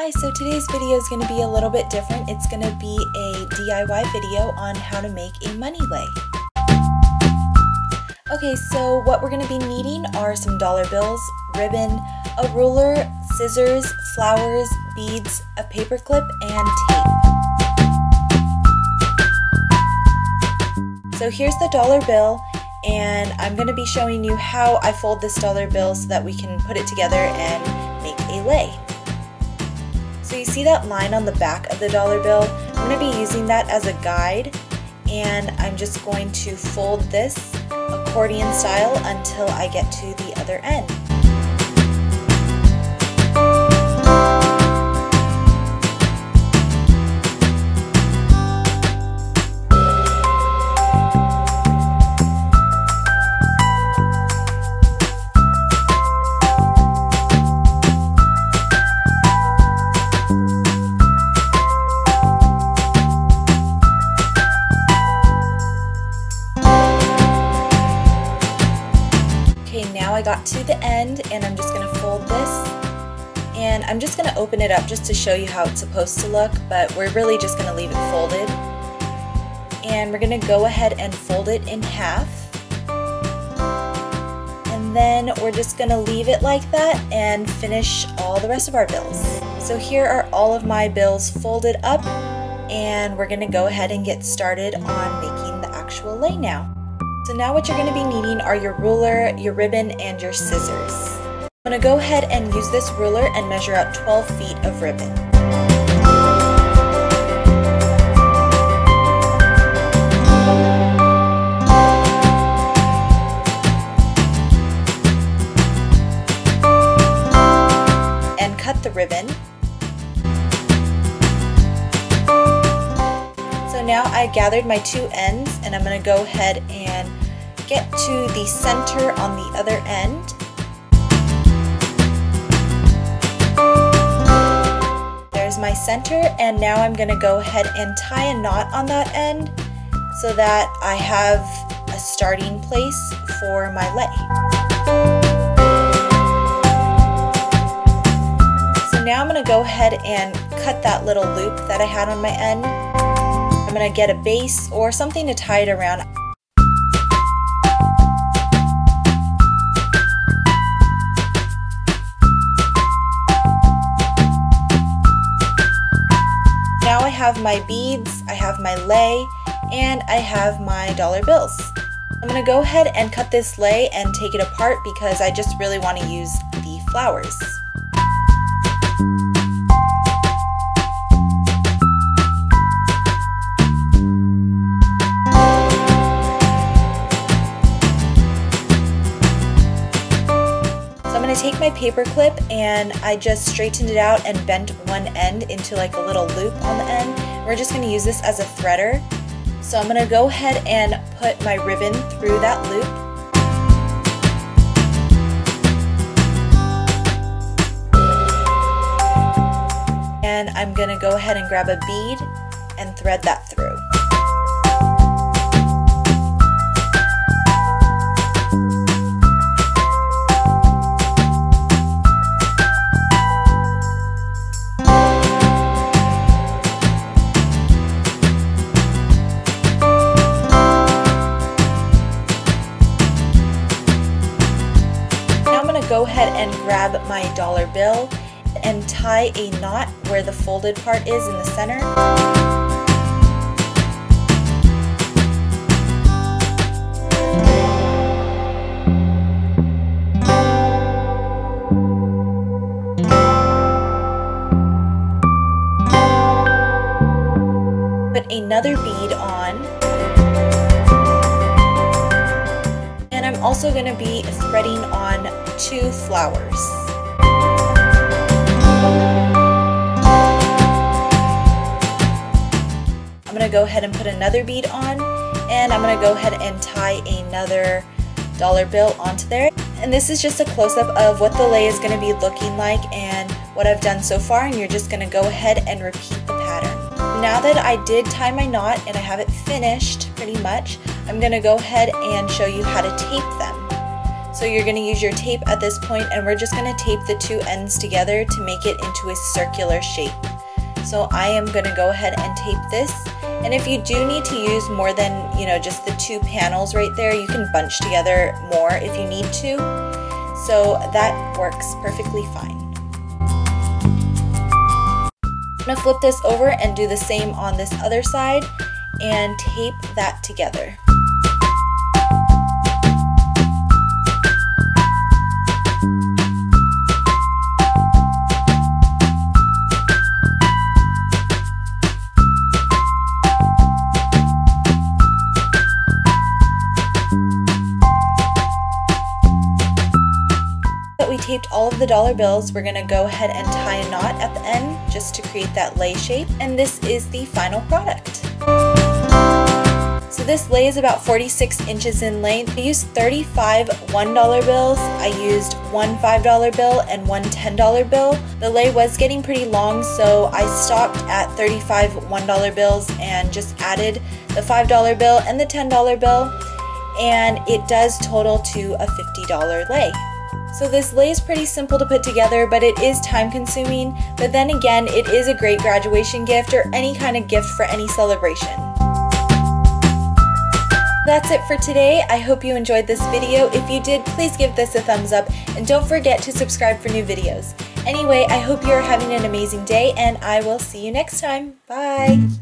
Hi, so today's video is going to be a little bit different. It's going to be a DIY video on how to make a money lei. Okay, so what we're going to be needing are some dollar bills, ribbon, a ruler, scissors, flowers, beads, a paper clip, and tape. So here's the dollar bill and I'm going to be showing you how I fold this dollar bill so that we can put it together and make a lei. So you see that line on the back of the dollar bill? I'm going to be using that as a guide and I'm just going to fold this accordion style until I get to the other end. Got to the end and I'm just going to fold this and I'm just going to open it up just to show you how it's supposed to look but we're really just going to leave it folded and we're going to go ahead and fold it in half and then we're just going to leave it like that and finish all the rest of our bills. So here are all of my bills folded up and we're going to go ahead and get started on making the actual lei now. So now what you're going to be needing are your ruler, your ribbon, and your scissors. I'm going to go ahead and use this ruler and measure out 12 feet of ribbon. And cut the ribbon So now I gathered my two ends and I'm going to go ahead and get to the center on the other end. There's my center and now I'm going to go ahead and tie a knot on that end so that I have a starting place for my lei. So now I'm going to go ahead and cut that little loop that I had on my end I'm going to get a base or something to tie it around. I have my beads, I have my lei, and I have my dollar bills. I'm to go ahead and cut this lei and take it apart because I just really want to use the flowers. Going to take my paper clip and I just straightened it out and bent one end into like a little loop on the end. We're just going to use this as a threader. So I'm going to go ahead and put my ribbon through that loop. And I'm going to go ahead and grab a bead and thread that through. Ahead and grab my dollar bill and tie a knot where the folded part is in the center. Put another bead on and I'm also going to be threading on two flowers. I'm going to go ahead and put another bead on and I'm going to go ahead and tie another dollar bill onto there. And this is just a close-up of what the lei is going to be looking like and what I've done so far and you're just going to go ahead and repeat the pattern. Now that I did tie my knot and I have it finished pretty much, I'm going to go ahead and show you how to tape them. So you're going to use your tape at this point and we're just going to tape the two ends together to make it into a circular shape. So I am going to go ahead and tape this. And if you do need to use more than, you know, just the two panels right there, you can bunch together more if you need to. So that works perfectly fine. I'm going to flip this over and do the same on this other side and tape that together. Taped all of the dollar bills, we're gonna go ahead and tie a knot at the end just to create that lei shape. And this is the final product. So this lei is about 46 inches in length. I used 35 $1 bills. I used one $5 bill and one $10 bill. The lei was getting pretty long, so I stopped at 35 $1 bills and just added the $5 bill and the $10 bill. And it does total to a $50 lei. So this lei is pretty simple to put together, but it is time consuming. But then again, it is a great graduation gift or any kind of gift for any celebration. That's it for today. I hope you enjoyed this video. If you did, please give this a thumbs up and don't forget to subscribe for new videos. Anyway, I hope you're having an amazing day and I will see you next time. Bye!